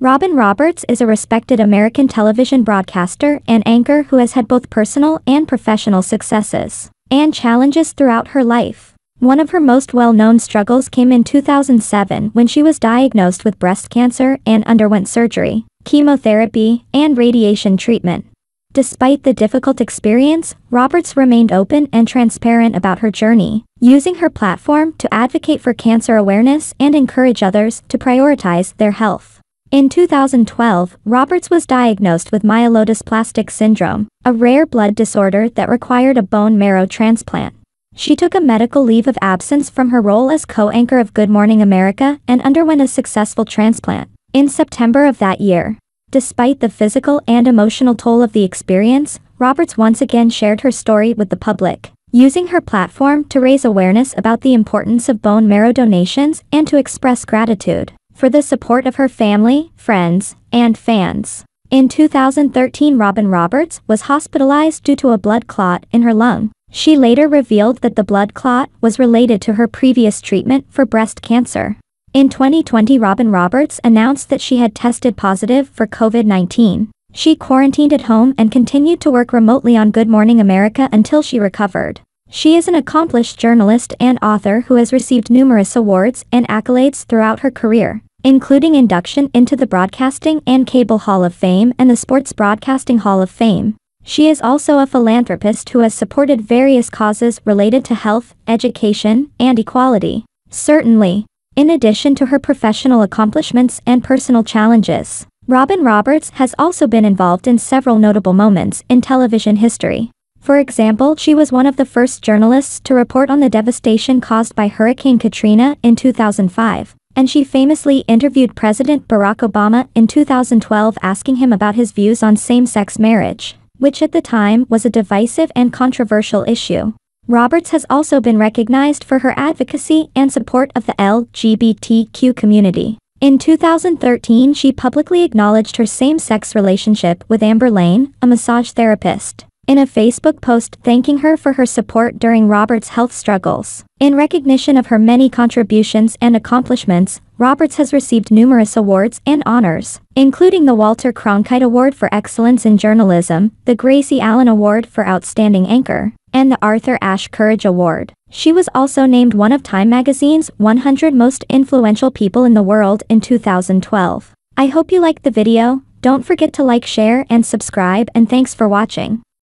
Robin Roberts is a respected American television broadcaster and anchor who has had both personal and professional successes and challenges throughout her life. One of her most well-known struggles came in 2007 when she was diagnosed with breast cancer and underwent surgery, chemotherapy, and radiation treatment. Despite the difficult experience, Roberts remained open and transparent about her journey, using her platform to advocate for cancer awareness and encourage others to prioritize their health. In 2012, Roberts was diagnosed with myelodysplastic syndrome, a rare blood disorder that required a bone marrow transplant. She took a medical leave of absence from her role as co-anchor of Good Morning America and underwent a successful transplant in September of that year. Despite the physical and emotional toll of the experience, Roberts once again shared her story with the public, using her platform to raise awareness about the importance of bone marrow donations and to express gratitude for the support of her family, friends, and fans. In 2013 Robin Roberts was hospitalized due to a blood clot in her lung. She later revealed that the blood clot was related to her previous treatment for breast cancer. In 2020 Robin Roberts announced that she had tested positive for COVID-19. She quarantined at home and continued to work remotely on Good Morning America until she recovered. She is an accomplished journalist and author who has received numerous awards and accolades throughout her career, including induction into the Broadcasting and Cable Hall of Fame and the Sports Broadcasting Hall of Fame. She is also a philanthropist who has supported various causes related to health, education, and equality. Certainly. In addition to her professional accomplishments and personal challenges, Robin Roberts has also been involved in several notable moments in television history. For example, she was one of the first journalists to report on the devastation caused by Hurricane Katrina in 2005, and she famously interviewed President Barack Obama in 2012 asking him about his views on same-sex marriage which at the time was a divisive and controversial issue. Roberts has also been recognized for her advocacy and support of the LGBTQ community. In 2013 she publicly acknowledged her same-sex relationship with Amber Laign, a massage therapist, in a Facebook post thanking her for her support during Roberts' health struggles. In recognition of her many contributions and accomplishments, Roberts has received numerous awards and honors, including the Walter Cronkite Award for Excellence in Journalism, the Gracie Allen Award for Outstanding Anchor, and the Arthur Ashe Courage Award. She was also named one of Time magazine's 100 Most Influential People in the World in 2012. I hope you liked the video, don't forget to like share and subscribe and thanks for watching.